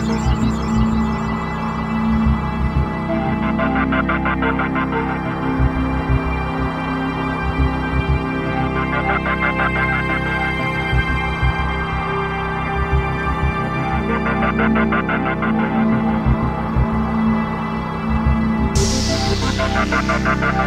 Thank Ha ha ha!